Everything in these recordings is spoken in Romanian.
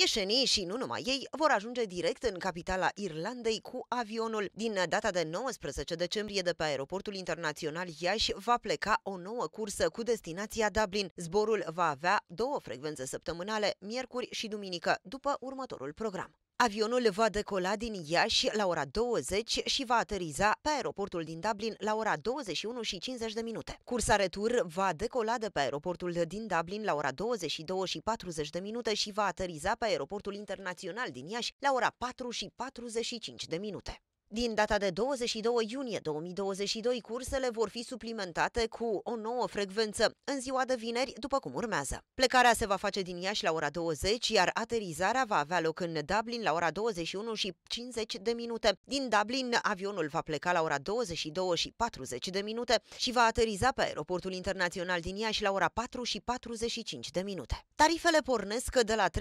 Ieșenii și nu numai ei vor ajunge direct în capitala Irlandei cu avionul. Din data de 19 decembrie de pe aeroportul internațional Iași va pleca o nouă cursă cu destinația Dublin. Zborul va avea două frecvențe săptămânale, miercuri și duminică, după următorul program. Avionul va decola din Iași la ora 20 și va ateriza pe aeroportul din Dublin la ora 21 și 50 de minute. Cursa retur va decola de pe aeroportul din Dublin la ora 22 și 40 de minute și va ateriza pe aeroportul internațional din Iași la ora 4 și 45 de minute. Din data de 22 iunie 2022, cursele vor fi suplimentate cu o nouă frecvență în ziua de vineri, după cum urmează. Plecarea se va face din Iași la ora 20, iar aterizarea va avea loc în Dublin la ora 21 și 50 de minute. Din Dublin, avionul va pleca la ora 22 și 40 de minute și va ateriza pe aeroportul internațional din Iași la ora 4 și 45 de minute. Tarifele pornesc de la 39,99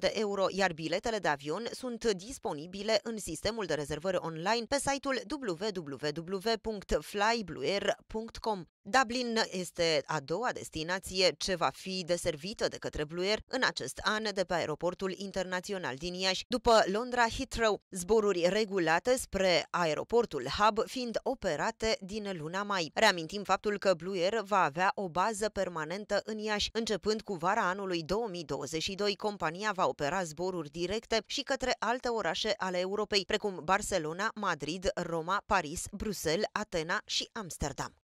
de euro, iar biletele de avion sunt disponibile în sistemul de rezervări online pe site-ul www.flyblueair.com. Dublin este a doua destinație ce va fi deservită de către Blue Air în acest an de pe aeroportul internațional din Iași, după Londra Heathrow, zboruri regulate spre aeroportul Hub fiind operate din luna mai. Reamintim faptul că Blue Air va avea o bază permanentă în Iași. Începând cu vara anului 2022, compania va opera zboruri directe și către alte orașe ale Europei, precum Barcelona, Madrid, Roma, Paris, Bruxelles, Atena și Amsterdam.